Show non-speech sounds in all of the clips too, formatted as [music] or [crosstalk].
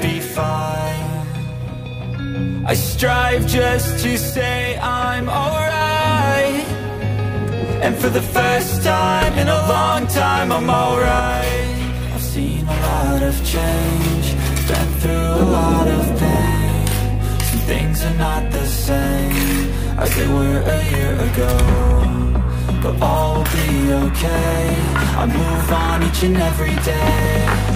be fine. I strive just to say I'm alright. And for the first time in a long time, I'm alright. I've seen a lot of change, been through a lot of pain. Some things are not the same as they were a year ago. But all will be okay. I move on each and every day.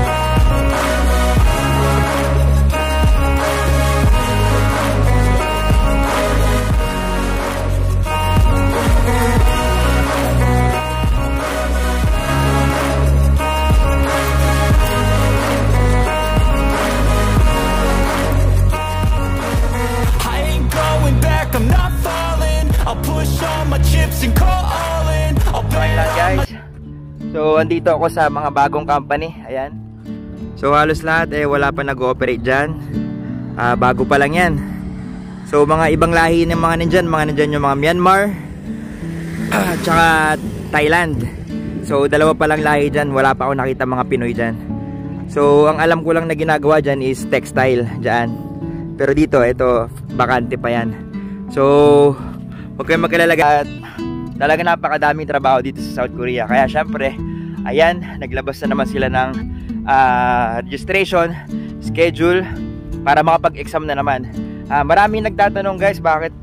Andito ako sa mga bagong company. Ayan. So halos lahat eh wala pa nag-ooperate dyan. Ah, bago pa lang yan. So mga ibang lahi ng mga nandyan. Mga nandyan yung mga Myanmar. tsaka Thailand. So dalawa pa lang lahi dyan. Wala pa ako nakita mga Pinoy dyan. So ang alam ko lang na ginagawa dyan is textile dyan. Pero dito, ito, bakante pa yan. So, huwag kayong magkalala at talaga napakadaming trabaho dito sa South Korea. Kaya syempre, ayan, naglabas na naman sila ng ah, registration, schedule, para makapag-exam na naman. Ah, maraming nagtatanong guys, bakit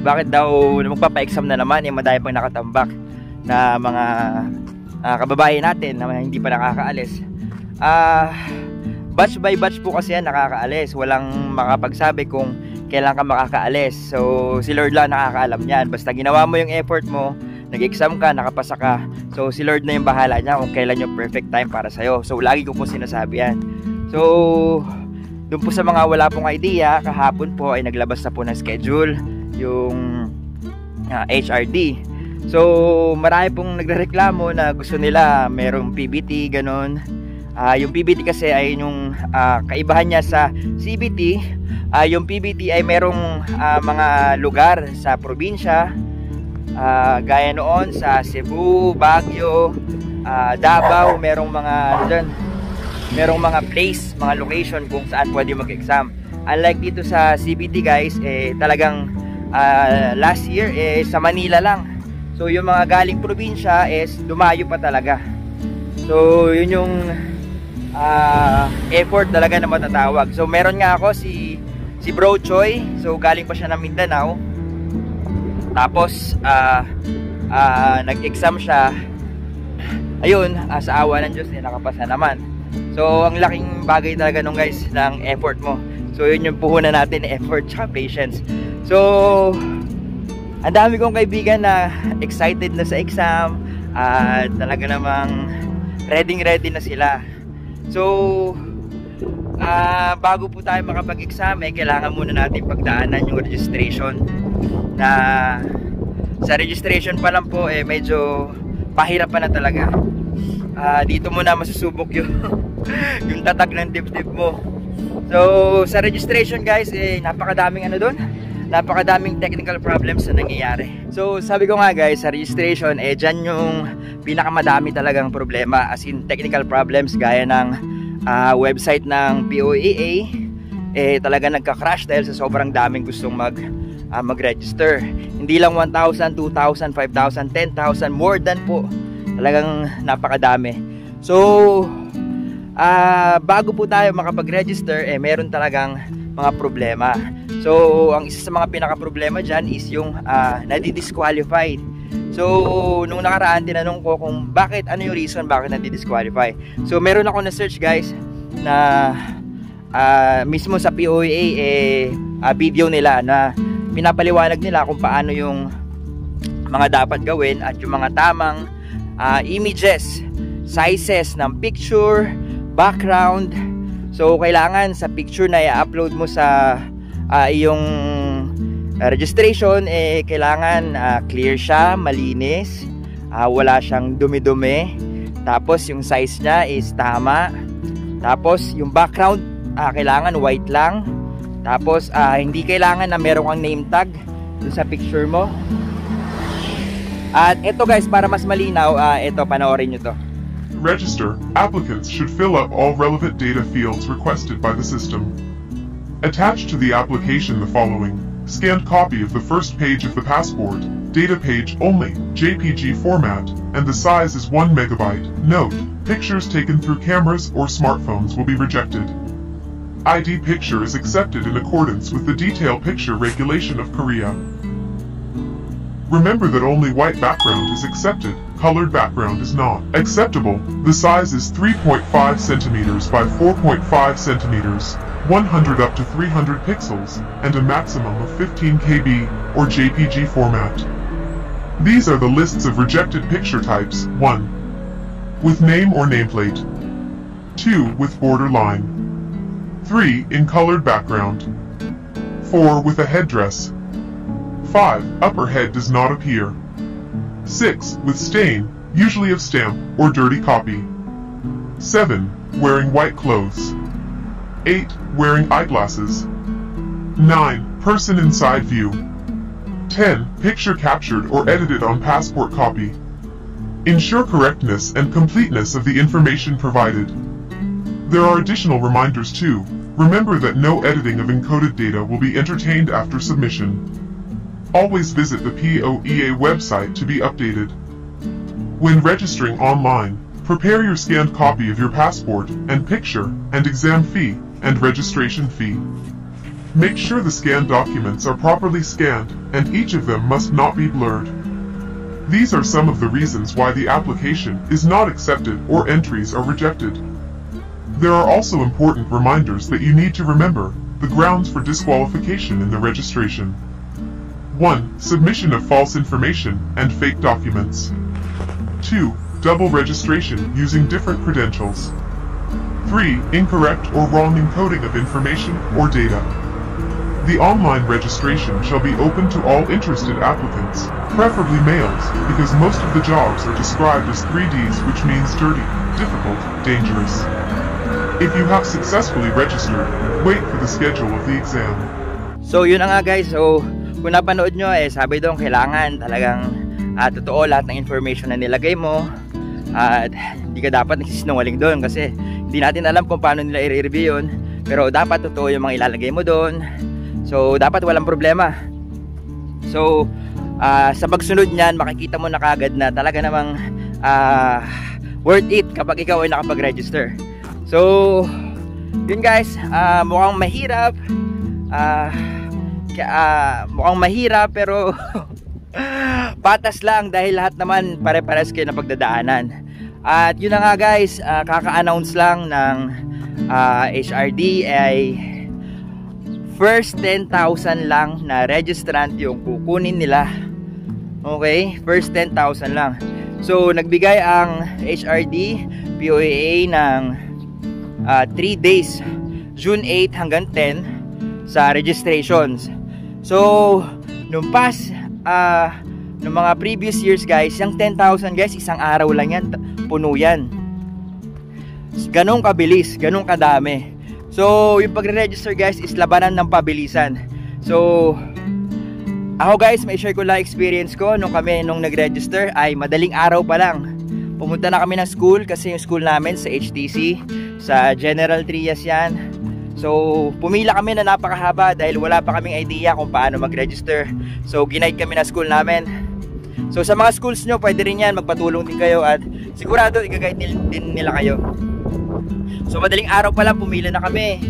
bakit daw magpapa-exam na naman, eh madami pang nakatambak na mga ah, kababayan natin na hindi pa nakakaalis. Ah, batch by batch po kasi yan nakakaalis. Walang makapagsabi kung kailan ka makakaalis. So, si Lord lang nakakaalam niyan. Basta ginawa mo yung effort mo, nag-exam ka, nakapasa ka. So, si Lord na yung bahala niya kung kailan yung perfect time para sa'yo. So, lagi ko po sinasabi yan. So, doon po sa mga wala pong idea, kahapon po ay naglabas na po ng schedule yung ah, HRD. So, marami pong nagrereklamo na gusto nila merong PBT, ganun. Ah, yung PBT kasi ay yung ah, kaibahan niya sa CBT. Ah, yung PBT ay merong ah, mga lugar sa probinsya ah, gaya noon sa Cebu, Baguio, ah, Davao, merong mga dyan, merong mga place, mga location kung saan pwede mag-exam. Unlike dito sa CBT guys, eh talagang ah, last year eh sa Manila lang. So yung mga galing probinsya is dumayo pa talaga. So yun yung ah, effort talaga na matatawag. So meron nga ako si si Bro Choi. So galing pa siya ng Mindanao. Tapos ah ah, nag-exam siya. Ayun, ah, sa awa ng Diyos eh, nakapasa naman. So ang laking bagay talaga nung guys ng effort mo. So yun yung puhunan natin effort tsaka patience. So ang dami kong kaibigan na excited na sa exam at talaga namang ready ready na sila. So, ah bago po tayo makapag-exam, eh, kailangan muna natin pagdaanan yung registration. Na sa registration pa lang po, eh, medyo pahirap pa na talaga. Ah, dito muna masusubok yung, [laughs] yung tatag ng dibdib mo. So, sa registration guys, eh, napakadaming ano doon. Napakadaming technical problems na nangyayari. So, sabi ko nga guys, sa registration, eh, dyan yung pinakamadami talagang problema. As in, technical problems gaya ng ah, website ng POAA, eh, talaga nagka-crash dahil sa sobrang daming gustong mag, ah, mag-register. Hindi lang 1,000, 2,000, 5,000, 10,000, more than po. Talagang napakadami. So, ah bago po tayo makapag-register, eh, meron talagang mga problema. So, ang isa sa mga pinaka-problema dyan is yung ah, nadi-disqualified. So, nung nakaraan, tinanong ko kung bakit, ano yung reason bakit nadi-disqualify. So, meron ako na-search guys na ah, mismo sa POA eh, ah, video nila na pinapaliwanag nila kung paano yung mga dapat gawin at yung mga tamang uh, images, sizes ng picture, background. So kailangan sa picture na i-upload mo sa uh, iyong registration eh kailangan uh, clear siya, malinis, uh, wala siyang dumi-dumi. Tapos yung size niya is tama. Tapos yung background uh, kailangan white lang. Tapos uh, hindi kailangan na meron kang name tag dun sa picture mo. At ito guys, para mas malinaw, uh, ito panoorin nyo to. Register, applicants should fill up all relevant data fields requested by the system. Attach to the application the following. Scanned copy of the first page of the passport, data page only, JPG format, and the size is 1 megabyte. Note, pictures taken through cameras or smartphones will be rejected. ID picture is accepted in accordance with the detail picture regulation of Korea. Remember that only white background is accepted, colored background is not acceptable. The size is 3.5 centimeters by 4.5 centimeters, 100 up to 300 pixels, and a maximum of 15 KB or JPG format. These are the lists of rejected picture types 1. With name or nameplate 2. With border line 3. In colored background 4. With a headdress 5. Upper head does not appear. 6. With stain, usually of stamp or dirty copy. 7. Wearing white clothes. 8. Wearing eyeglasses. 9. Person in side view. 10. Picture captured or edited on passport copy. Ensure correctness and completeness of the information provided. There are additional reminders too. Remember that no editing of encoded data will be entertained after submission. Always visit the POEA website to be updated. When registering online, prepare your scanned copy of your passport and picture and exam fee and registration fee. Make sure the scanned documents are properly scanned and each of them must not be blurred. These are some of the reasons why the application is not accepted or entries are rejected. There are also important reminders that you need to remember, the grounds for disqualification in the registration. 1. Submission of false information and fake documents. 2. Double registration using different credentials. 3. Incorrect or wrong encoding of information or data. The online registration shall be open to all interested applicants, preferably males, because most of the jobs are described as 3Ds which means dirty, difficult, dangerous. If you have successfully registered, wait for the schedule of the exam. So yun nga guys, so kung napanood nyo eh sabi doon kailangan talagang uh, totoo lahat ng information na nilagay mo. At uh, hindi ka dapat nagsisinungaling doon kasi hindi natin alam kung paano nila i-review yun. Pero dapat totoo yung mga ilalagay mo doon. So dapat walang problema. So uh, sa pagsunod niyan makikita mo na kagad na talaga namang uh, worth it kapag ikaw ay nakapag-register. So yun guys uh, mukhang mahirap. Ah uh, uh, mukhang mahirap pero [laughs] patas lang dahil lahat naman pare-pares kayo na pagdadaanan at yun na nga guys uh, kaka-announce lang ng uh, ah, HRD ay first 10,000 lang na registrant yung kukunin nila. Okay? First 10,000 lang. So nagbigay ang HRD POAA ng 3 uh, days June 8 hanggang 10 sa registrations So, nung past, uh, nung mga previous years guys, yung 10,000 guys, isang araw lang yan, puno yan. Ganong kabilis, ganong kadami. So, yung pagre-register guys is labanan ng pabilisan. So, ako guys, may share ko lang experience ko nung kami nung nag-register ay madaling araw pa lang. Pumunta na kami ng school kasi yung school namin sa HTC, sa General Trias yan. So, pumila kami na napakahaba dahil wala pa kaming idea kung paano mag-register. So, ginaid kami na school namin. So, sa mga schools nyo, pwede rin yan, magpatulong din kayo at sigurado i-guide din nila kayo. So, madaling araw pa lang, pumila na kami.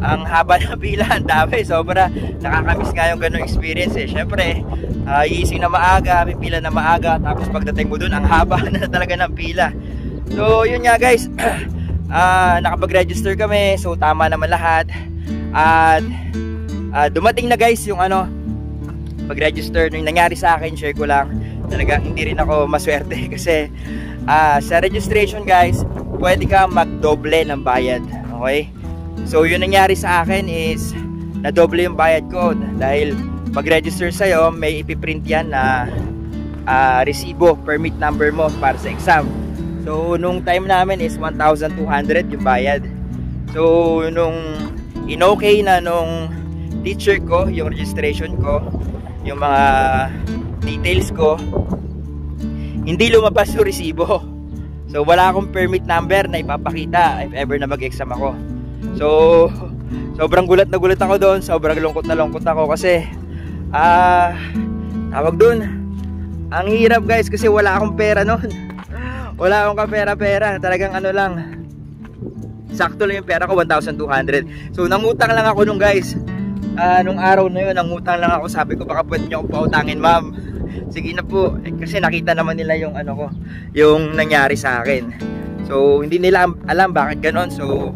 Ang haba na [laughs] pila, ang dami, sobra. Nakakamiss nga yung ganong experience eh. Siyempre, uh, iising na maaga, may pila na maaga, tapos pagdating mo dun, ang haba [laughs] na talaga ng pila. So, yun nga guys. [clears throat] uh, nakapag-register kami so tama naman lahat at uh, dumating na guys yung ano mag-register. Yung nangyari sa akin, share ko lang. Talagang hindi rin ako maswerte [laughs] kasi ah, sa registration guys, pwede ka magdoble ng bayad. Okay? So yun nangyari sa akin is nadoble yung bayad ko dahil mag-register sa'yo, may ipiprint yan na ah, resibo, permit number mo para sa exam. So nung time namin is 1,200 yung bayad. So nung in-okay na nung teacher ko, yung registration ko, yung mga details ko, hindi lumabas yung resibo. So wala akong permit number na ipapakita if ever na mag-exam ako. So sobrang gulat na gulat ako doon, sobrang lungkot na lungkot ako kasi ah tawag doon. Ang hirap guys kasi wala akong pera noon. Wala akong kapera-pera, talagang ano lang. Sakto lang yung pera ko 1,200. So nangutang lang ako nung guys. Ah, nung araw na yun, nangutang lang ako. Sabi ko baka pwede niyo akong pautangin, ma'am. Sige na po. Eh, kasi nakita naman nila yung ano ko, yung nangyari sa akin. So hindi nila alam bakit ganon. So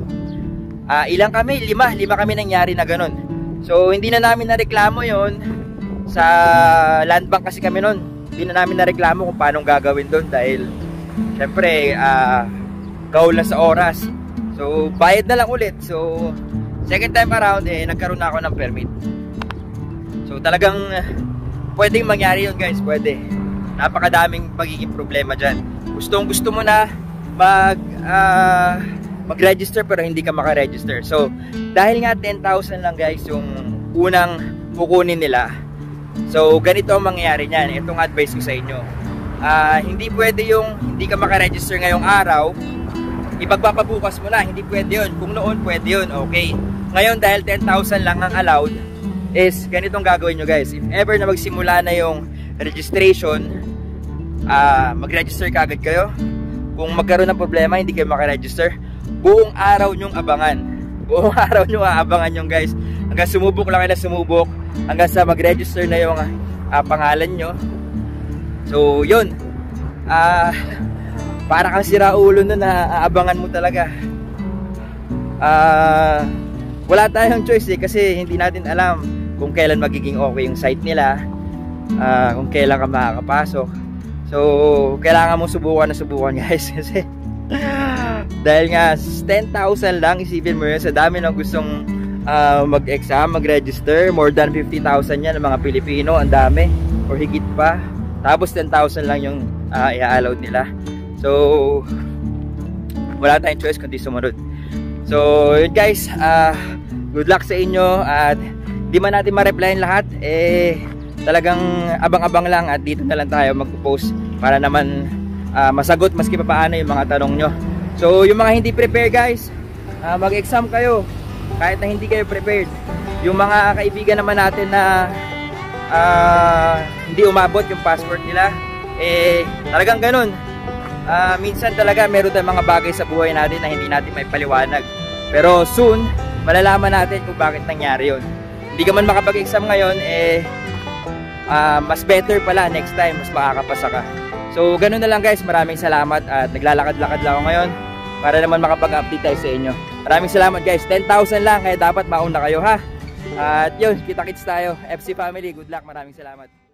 ah, ilang kami? Lima. Lima kami nangyari na ganon. So hindi na namin nareklamo yon sa land bank kasi kami noon. Hindi na namin nareklamo kung paano gagawin doon dahil syempre ah gaul na sa oras. So bayad na lang ulit. So second time around eh nagkaroon na ako ng permit. So talagang [laughs] pwedeng mangyari yun guys, pwede. Napakadaming magiging problema dyan. Gustong gusto mo na mag ah, mag-register pero hindi ka maka-register. So dahil nga 10,000 lang guys yung unang kukunin nila. So ganito ang mangyayari niyan. Itong advice ko sa inyo. Ah, hindi pwede yung hindi ka maka-register ngayong araw ipagpapabukas mo na, hindi pwede yun. Kung noon, pwede yun, okay. Ngayon, dahil 10,000 lang ang allowed, is ganitong gagawin nyo guys. If ever na magsimula na yung registration, ah mag-register ka agad kayo. Kung magkaroon ng problema, hindi kayo makaregister, buong araw nyong abangan. [laughs] Buong araw nyo aabangan yung guys. Hanggang sumubok lang kayo na sumubok, hanggang sa mag-register na yung ah, pangalan nyo. So, yun. Ah para kang sira ulo na naaabangan mo talaga. Ah wala tayong choice eh kasi hindi natin alam kung kailan magiging okay yung site nila ah kung kailan ka makakapasok. So kailangan mo subukan na subukan [laughs] guys kasi dahil nga 10,000 lang isipin mo yun sa dami ng gustong ah, mag-exam, mag-register more than 50,000 yan ng mga Pilipino ang dami or higit pa tapos 10,000 lang yung uh, i-allow nila So, wala tayong choice kundi sumunod. So, yun guys, uh, good luck sa inyo at di man natin ma-replyin lahat, eh talagang abang-abang lang at dito na lang tayo magpo-post para naman uh, masagot maski pa paano yung mga tanong nyo. So, yung mga hindi prepare guys, uh, mag-exam kayo kahit na hindi kayo prepared. Yung mga kaibigan naman natin na uh, hindi umabot yung passport nila, eh talagang ganun uh, minsan talaga meron tayong mga bagay sa buhay natin na hindi natin may paliwanag. Pero soon, malalaman natin kung bakit nangyari yon. Hindi ka man makapag-exam ngayon, eh, uh, mas better pala next time, mas makakapasa ka. So, ganun na lang guys. Maraming salamat at naglalakad-lakad lang ako ngayon para naman makapag-update tayo sa inyo. Maraming salamat guys. 10,000 lang kaya dapat mauna kayo ha. At yun, kita-kits tayo. FC Family, good luck. Maraming salamat.